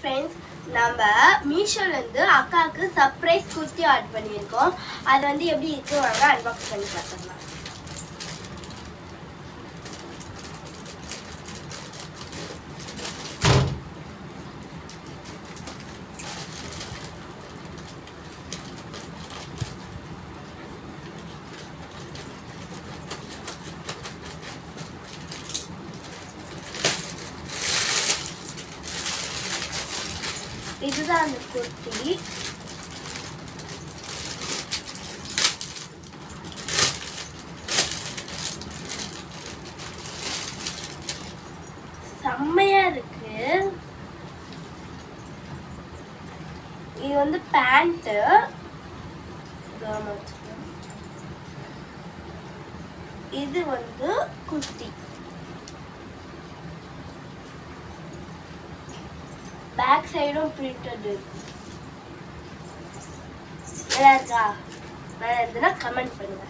Friends நம்ம மீஷோலேருந்து அக்காவுக்கு surprise kurti order பண்ணியிருக்கோம். அது வந்து எப்படி இருக்குவாங்க அன்பாக்ஸ் பண்ணி பார்த்துக்கலாம். இதுதான் அந்த குர்த்தி. செம்மையா இருக்கு. இது வந்து பேண்ட் இது வந்து குர்த்தி. பேக் சைடும் பிரிண்டட் நல்லா இருக்கா? நல்லா இருந்ததுன்னா கமெண்ட் பண்ணுங்க.